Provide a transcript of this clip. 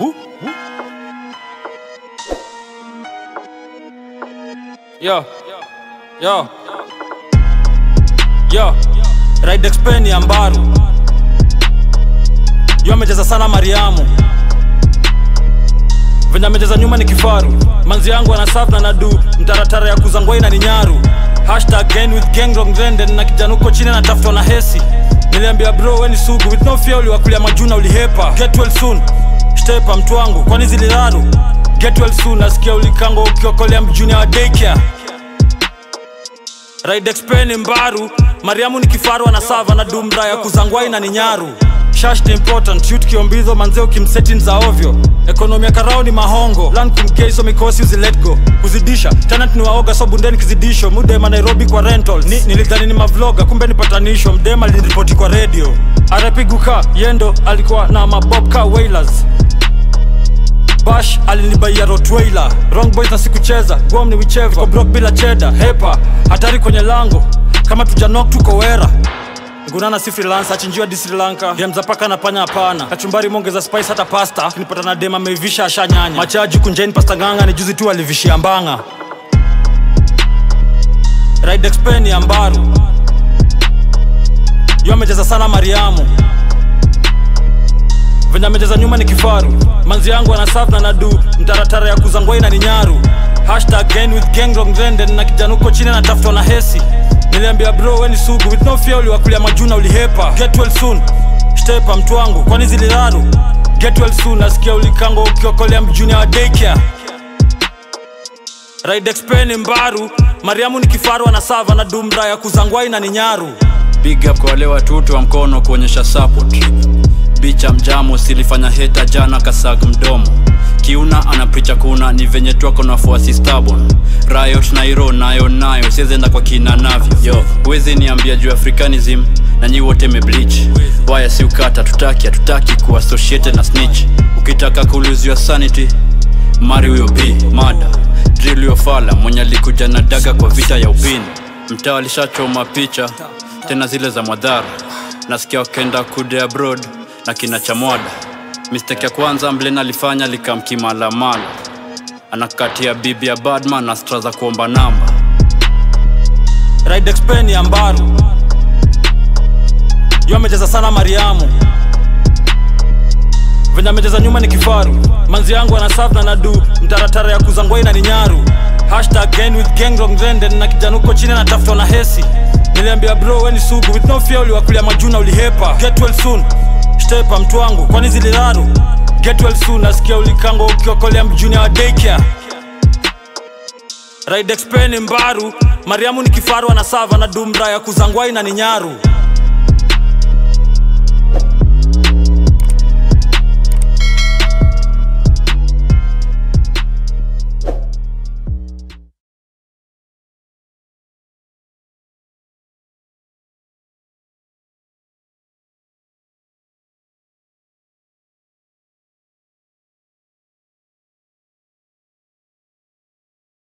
Woo, woo. Yo, yo, yo, ride expen ya Mbaru. Yo amejeza sana Mariamu, venye amejeza nyuma ni kifaru. Manzi yangu anasafna na du mtaratara ya kuzangwai na ni nyaru. Hashtag gang with gang wrong rende na kijana uko chini anatafutwa na hesi. Niliambia bro, weni sugu with no fear, uliwakulia majuna ulihepa. Get well soon Stepa mtu wangu kwani zililaru Get well soon nasikia ulikango ukiokolea mjuni wa daycare. Ride Expen Mbaru, Mariamu ni kifaru ana sava na dumra ya kuzangwai na ni nyaru. Shash ni important, shoot kiombizo manzeo kimsetin za ovyo. Ekonomi karao ni mahongo, land kumkeiso mikosi uzi let go. Kuzidisha, tenant ni waoga so bundeni kizidisho. Mudema Nairobi kwa rentals. Ni, nilidhani ni mavloga, kumbe ni patanisho. Mdema liniripoti kwa radio. arapiguka Yendo alikuwa na mabobka wailers. Bash alinibaia Rottweiler Wrong boys na sikucheza. Guam ni wicheva Niko block bila cheda Hepa Hatari kwenye lango. Kama tujanok tuko wera. Gunana si freelancer achinjiwa di Sri Lanka. Game za paka na panya hapana. Kachumbari mongeza spice hata pasta. Kinipata na dema ameivisha asha nyanya. Machaji kunjeni pasta nganga ni juzi tu alivishia mbanga. Ride Expen ya Yo amecheza sana Mariamu venye amecheza nyuma ni kifaru. Manzi yangu ana serve na nadu. Mtaratara ya kuzangwai na ni nyaru. Hashtag gang with gang long trend. Na kijana uko chini anatafutwa na hesi. Niliambia bro weni sugu. With no fear uliwakulia majuna ulihepa. Get well soon. Stepa mtu wangu. Kwani ziliraru get well soon. Nasikia ulikango ukiokolea mjuni wa daycare. Ride ni Mbaru, Mariamu ni kifaru anasava na dumra ya kuzangwai na ni nyaru. Big up kwa wale watoto wa mkono kuonyesha support. Bicha mjamo silifanya heta jana kasag mdomo. Kiuna anapricha kuna ni venye twako na fuasi stubborn. Riot Nairo nayo nayo siezenda kwa kina navyo. Yo, wezi niambia juu Africanism na nyi wote mebleach. Waya si ukata tutaki hatutaki kuassociate na snitch. Ukitaka kuulizwa sanity mari huyo b mada drill yofala mwenye alikuja na daga kwa vita ya upini mtaa alishachoma picha tena zile za mwadhara nasikia wakenda kude abroad na kina chamwada mistake ya kwanza mlen alifanya likamkimalamala anakatia bibi ya badma na stra za kuomba namba ridexpen ya Mbaru. yu amecheza sana Mariamu. Venye amecheza nyuma ni kifaru. Manzi yangu ana serve na nadu mtaratara ya kuzangwai na ni nyaru. Hashtag gang with gang wrong na kijanuko chini anatafutwa na hesi. Niliambia bro weni sugu with no fear uliwakulia majuna ulihepa. Get well soon. Stepa mtu wangu kwani ziliraru. Get well soon nasikia ulikango ukiokolea mjuni wa daycare. Ride Expen Mbaru, Mariamu ni kifaru anasava na dumra ya kuzangwai na ni nyaru.